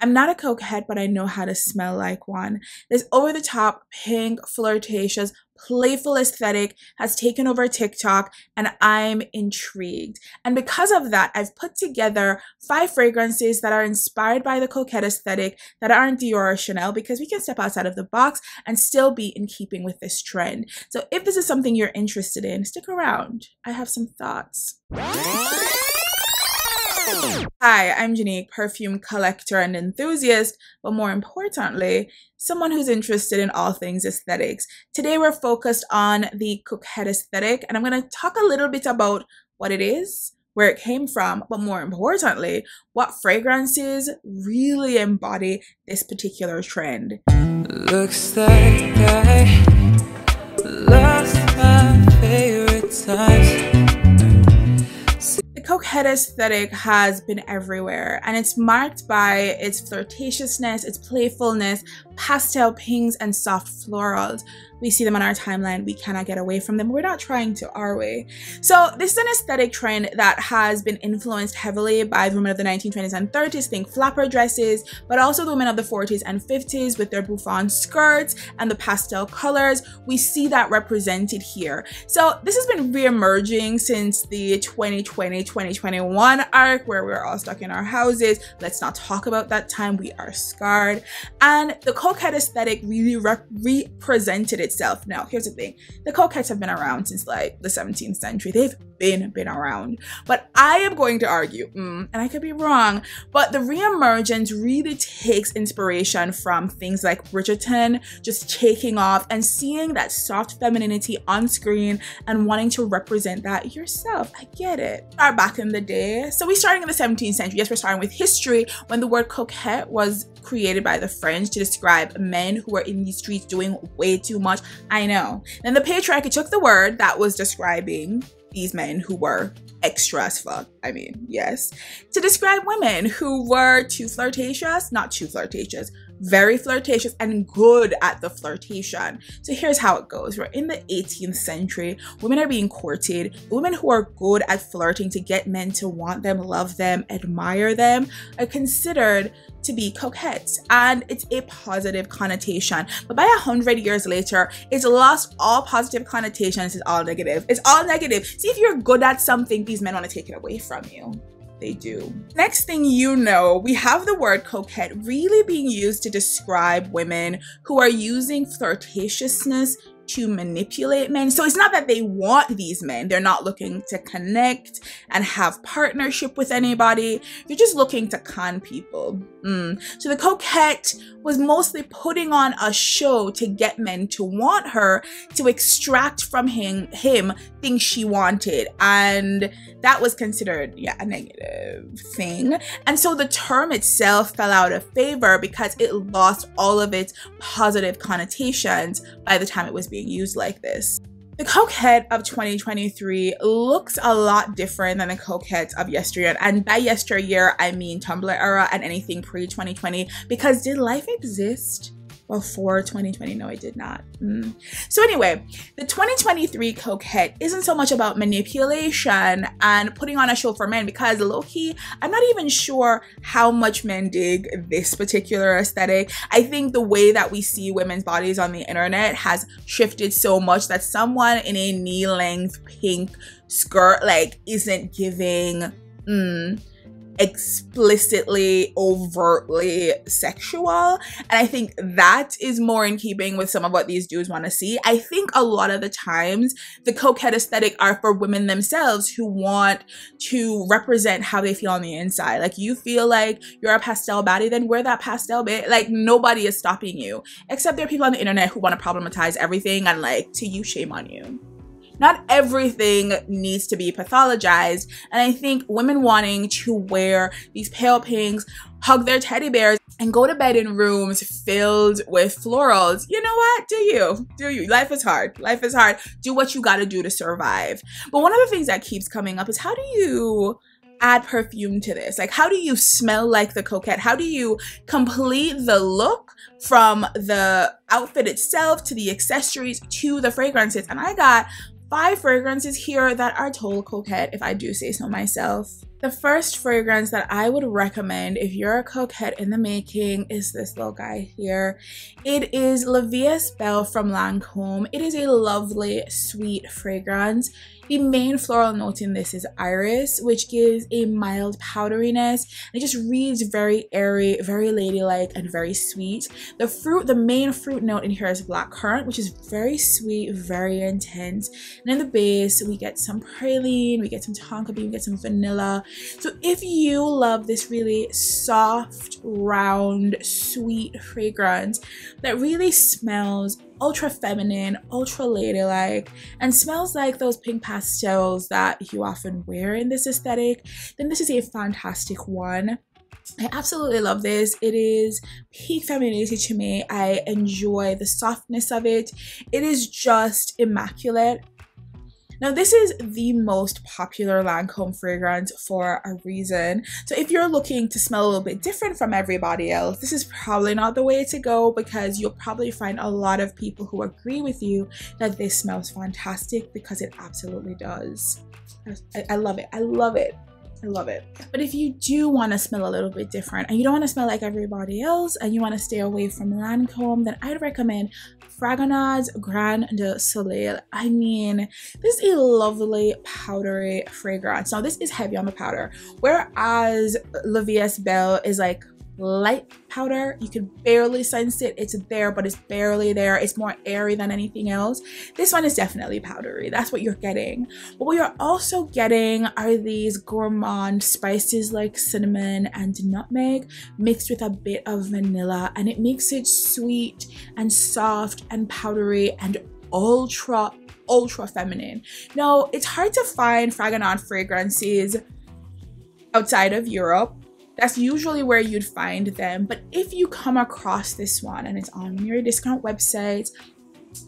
I'm not a coquette, but I know how to smell like one. This over the top, pink, flirtatious, playful aesthetic has taken over TikTok and I'm intrigued. And because of that, I've put together five fragrances that are inspired by the coquette aesthetic that aren't Dior or Chanel because we can step outside of the box and still be in keeping with this trend. So if this is something you're interested in, stick around. I have some thoughts. Hi, I'm Jeanique, perfume collector and enthusiast, but more importantly, someone who's interested in all things aesthetics. Today we're focused on the coquette aesthetic, and I'm going to talk a little bit about what it is, where it came from, but more importantly, what fragrances really embody this particular trend. Looks like I lost my favorite times coquette aesthetic has been everywhere. And it's marked by its flirtatiousness, its playfulness, pastel pinks, and soft florals. We see them on our timeline. We cannot get away from them. We're not trying to, are we? So this is an aesthetic trend that has been influenced heavily by the women of the 1920s and 30s. Think flapper dresses, but also the women of the 40s and 50s with their bouffant skirts and the pastel colors. We see that represented here. So this has been re-emerging since the 2020-2021 arc where we're all stuck in our houses. Let's not talk about that time. We are scarred. And the coquette aesthetic really rep represented itself. Now, here's the thing. The coquettes have been around since like the 17th century. They've been been around. But I am going to argue, mm, and I could be wrong, but the reemergence really takes inspiration from things like Bridgerton just taking off and seeing that soft femininity on screen and wanting to represent that yourself. I get it. Back in the day. So we're starting in the 17th century. Yes, we're starting with history when the word coquette was created by the French to describe men who were in these streets doing way too much. I know. Then the patriarchy took the word that was describing these men who were extra as fuck. I mean, yes. To describe women who were too flirtatious, not too flirtatious, very flirtatious and good at the flirtation. So here's how it goes. We're in the 18th century. Women are being courted. Women who are good at flirting to get men to want them, love them, admire them are considered to be coquettes and it's a positive connotation. But by a hundred years later, it's lost all positive connotations. It's all negative. It's all negative. See if you're good at something, these men want to take it away from you they do. Next thing you know, we have the word coquette really being used to describe women who are using flirtatiousness to manipulate men. So it's not that they want these men. They're not looking to connect and have partnership with anybody. They're just looking to con people. Mm. So the coquette was mostly putting on a show to get men to want her, to extract from him, him things she wanted. And that was considered, yeah, a negative thing. And so the term itself fell out of favor because it lost all of its positive connotations by the time it was being used like this. The coquette of 2023 looks a lot different than the coquette of yesteryear. And by yesteryear, I mean Tumblr era and anything pre 2020. Because did life exist before 2020. No, I did not. Mm. So anyway, the 2023 coquette isn't so much about manipulation and putting on a show for men because low-key, I'm not even sure how much men dig this particular aesthetic. I think the way that we see women's bodies on the internet has shifted so much that someone in a knee-length pink skirt like isn't giving mm, explicitly overtly sexual. And i think that is more in keeping with some of what these dudes want to see. I think a lot of the times the coquette aesthetic are for women themselves who want to represent how they feel on the inside. Like you feel like you're a pastel baddie then wear that pastel bit. Like nobody is stopping you except there are people on the internet who want to problematize everything and like to you shame on you not everything needs to be pathologized. And I think women wanting to wear these pale pinks, hug their teddy bears, and go to bed in rooms filled with florals, you know what? Do you? Do you? Life is hard. Life is hard. Do what you gotta do to survive. But one of the things that keeps coming up is how do you add perfume to this? Like, how do you smell like the coquette? How do you complete the look from the outfit itself to the accessories to the fragrances? And I got five fragrances here that are total coquette, if I do say so myself. The first fragrance that I would recommend if you're a coquette in the making is this little guy here. It is La Belle from Lancome. It is a lovely, sweet fragrance. The main floral note in this is iris, which gives a mild powderiness. It just reads very airy, very ladylike, and very sweet. The fruit, the main fruit note in here is black currant, which is very sweet, very intense. And in the base, we get some praline, we get some tonka bean, we get some vanilla. So if you love this really soft, round, sweet fragrance that really smells ultra feminine, ultra ladylike, and smells like those pink pastels that you often wear in this aesthetic, then this is a fantastic one. I absolutely love this. It is peak femininity to me. I enjoy the softness of it. It is just immaculate. Now, this is the most popular Lancome fragrance for a reason. So if you're looking to smell a little bit different from everybody else, this is probably not the way to go because you'll probably find a lot of people who agree with you that this smells fantastic because it absolutely does. I, I love it. I love it. I love it. But if you do want to smell a little bit different and you don't want to smell like everybody else and you want to stay away from Lancome, then I'd recommend Fragonard's Grain de Soleil. I mean, this is a lovely powdery fragrance. Now, this is heavy on the powder, whereas La Vie est Belle is like light powder. You can barely sense it. It's there, but it's barely there. It's more airy than anything else. This one is definitely powdery. That's what you're getting. But what you're also getting are these gourmand spices like cinnamon and nutmeg mixed with a bit of vanilla and it makes it sweet and soft and powdery and ultra ultra feminine. Now, it's hard to find Fragonard fragrances outside of Europe that's usually where you'd find them. But if you come across this one and it's on your discount website,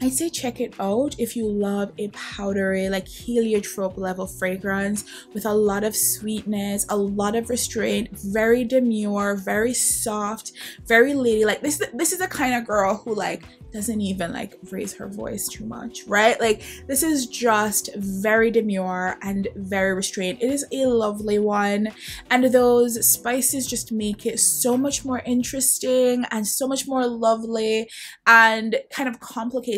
I'd say check it out if you love a powdery, like heliotrope level fragrance with a lot of sweetness, a lot of restraint, very demure, very soft, very lady. Like this, this is the kind of girl who like doesn't even like raise her voice too much, right? Like this is just very demure and very restrained. It is a lovely one. And those spices just make it so much more interesting and so much more lovely and kind of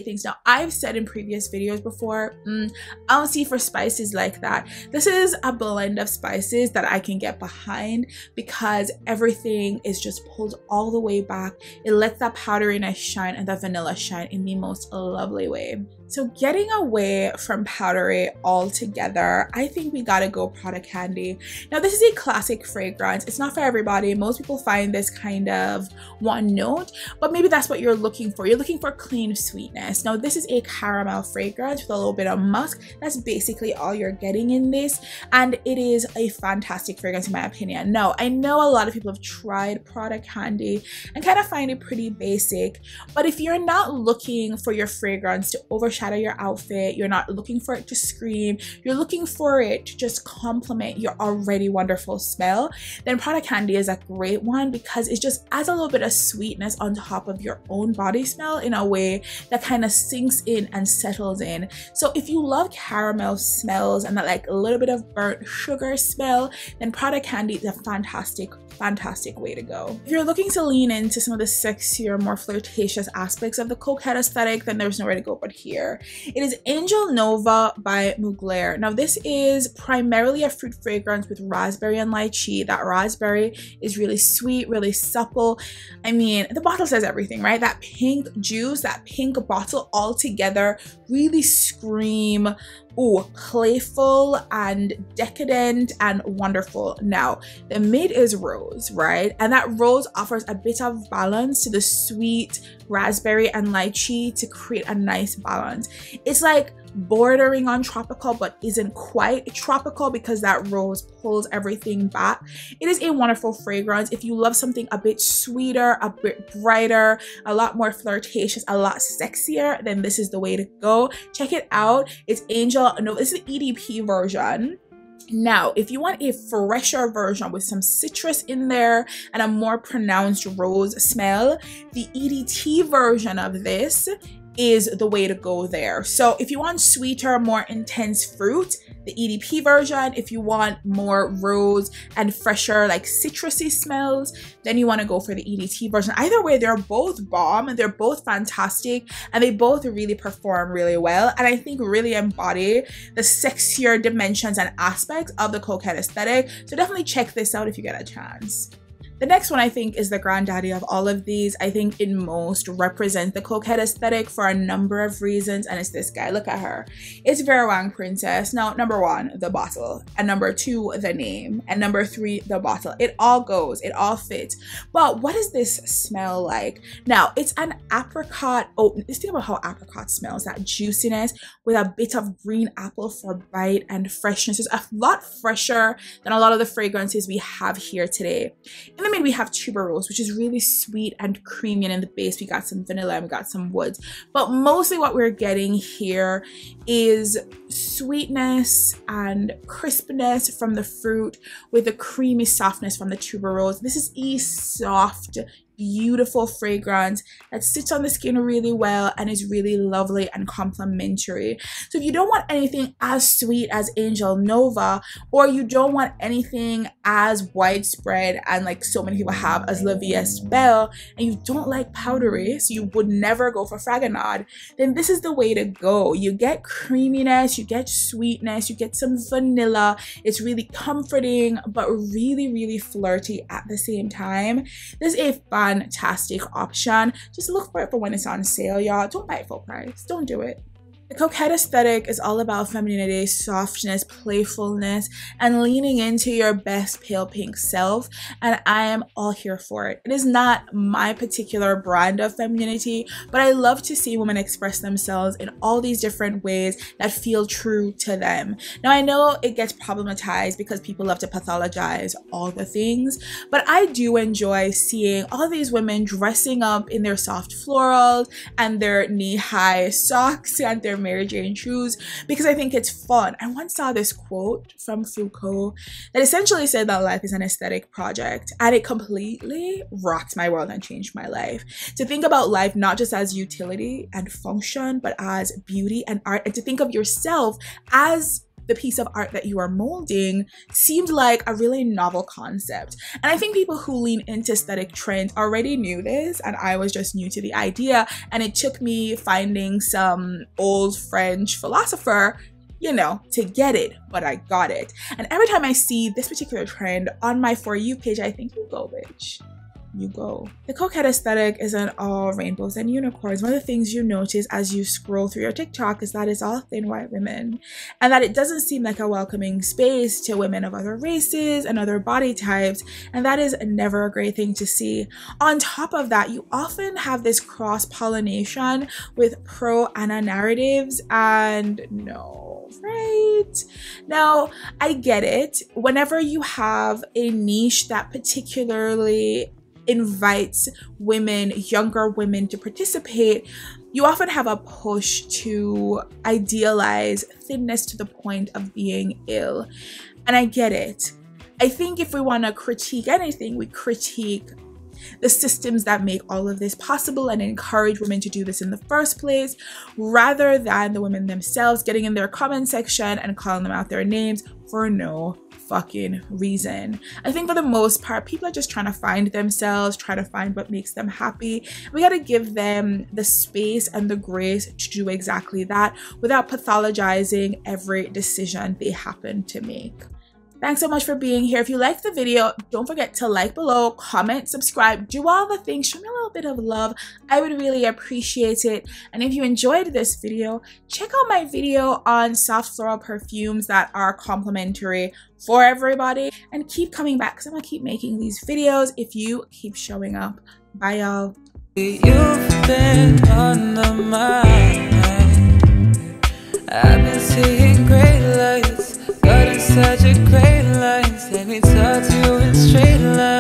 things. Now, I've said in previous videos before, mm, I don't see for spices like that. This is a blend of spices that I can get behind because everything is just pulled all the way back. It lets that powderiness shine and that vanilla shine in the most lovely way. So getting away from powdery altogether, I think we gotta go Prada Candy. Now this is a classic fragrance. It's not for everybody. Most people find this kind of one note, but maybe that's what you're looking for. You're looking for clean sweetness. Now this is a caramel fragrance with a little bit of musk. That's basically all you're getting in this. And it is a fantastic fragrance in my opinion. Now I know a lot of people have tried Prada Candy and kind of find it pretty basic, but if you're not looking for your fragrance to overshadow overshadow your outfit. You're not looking for it to scream. You're looking for it to just complement your already wonderful smell. Then Prada Candy is a great one because it just adds a little bit of sweetness on top of your own body smell in a way that kind of sinks in and settles in. So if you love caramel smells and that like a little bit of burnt sugar smell, then Prada Candy is a fantastic fantastic way to go. If you're looking to lean into some of the sexier, more flirtatious aspects of the coquette aesthetic, then there's nowhere to go but here. It is Angel Nova by Mugler. Now this is primarily a fruit fragrance with raspberry and lychee. That raspberry is really sweet, really supple. I mean, the bottle says everything, right? That pink juice, that pink bottle all together really scream oh, playful and decadent and wonderful. Now, the mid is rose, right? And that rose offers a bit of balance to the sweet raspberry and lychee to create a nice balance. It's like bordering on tropical but isn't quite tropical because that rose pulls everything back. It is a wonderful fragrance. If you love something a bit sweeter, a bit brighter, a lot more flirtatious, a lot sexier, then this is the way to go. Check it out. It's Angel, no, this is the EDP version. Now, if you want a fresher version with some citrus in there and a more pronounced rose smell, the EDT version of this is the way to go there. So if you want sweeter, more intense fruit, the EDP version. If you want more rose and fresher, like citrusy smells, then you want to go for the EDT version. Either way, they're both bomb and they're both fantastic and they both really perform really well. And I think really embody the sexier dimensions and aspects of the coquette aesthetic. So definitely check this out if you get a chance. The next one I think is the granddaddy of all of these. I think it most represents the coquette aesthetic for a number of reasons, and it's this guy. Look at her. It's Vera Wang Princess. Now, number one, the bottle, and number two, the name, and number three, the bottle. It all goes, it all fits. But what does this smell like? Now, it's an apricot. Oh, let's think about how apricot smells. That juiciness with a bit of green apple for bite and freshness. It's a lot fresher than a lot of the fragrances we have here today. In the We have tuberose, which is really sweet and creamy. And in the base, we got some vanilla and we got some woods. But mostly what we're getting here is sweetness and crispness from the fruit with the creamy softness from the tuberose. This is a soft, beautiful fragrance that sits on the skin really well and is really lovely and complimentary. So if you don't want anything as sweet as Angel Nova or you don't want anything as widespread and like so many people have as La Vie Est Belle and you don't like powdery so you would never go for Fragonard then this is the way to go. You get creaminess, you get sweetness, you get some vanilla. It's really comforting but really really flirty at the same time. This is a fantastic option. Just look for it for when it's on sale, y'all. Don't buy it full price. Don't do it. The coquette aesthetic is all about femininity, softness, playfulness, and leaning into your best pale pink self. And I am all here for it. It is not my particular brand of femininity, but I love to see women express themselves in all these different ways that feel true to them. Now, I know it gets problematized because people love to pathologize all the things, but I do enjoy seeing all these women dressing up in their soft florals and their knee high socks and their Mary Jane shoes because I think it's fun. I once saw this quote from Foucault that essentially said that life is an aesthetic project and it completely rocked my world and changed my life. To think about life not just as utility and function, but as beauty and art, and to think of yourself as the piece of art that you are molding seemed like a really novel concept. And I think people who lean into aesthetic trends already knew this, and I was just new to the idea. And it took me finding some old French philosopher you know, to get it, but I got it. And every time I see this particular trend on my For You page, I think, you go, bitch you go. The coquette aesthetic isn't all rainbows and unicorns. One of the things you notice as you scroll through your TikTok is that it's all thin white women and that it doesn't seem like a welcoming space to women of other races and other body types. And that is never a great thing to see. On top of that, you often have this cross pollination with pro Ana narratives and no, right? Now, I get it. Whenever you have a niche that particularly invites women, younger women to participate, you often have a push to idealize thinness to the point of being ill. And I get it. I think if we want to critique anything, we critique the systems that make all of this possible and encourage women to do this in the first place, rather than the women themselves getting in their comment section and calling them out their names for no fucking reason. I think for the most part, people are just trying to find themselves, try to find what makes them happy. We got to give them the space and the grace to do exactly that without pathologizing every decision they happen to make. Thanks so much for being here. If you liked the video, don't forget to like below, comment, subscribe, do all the things. Show me a little bit of love. I would really appreciate it. And if you enjoyed this video, check out my video on soft floral perfumes that are complimentary for everybody. And keep coming back because I'm going to keep making these videos if you keep showing up. Bye, y'all. You've been mind. I've been seeing great light such a great line. Let me, touch you in straight lines.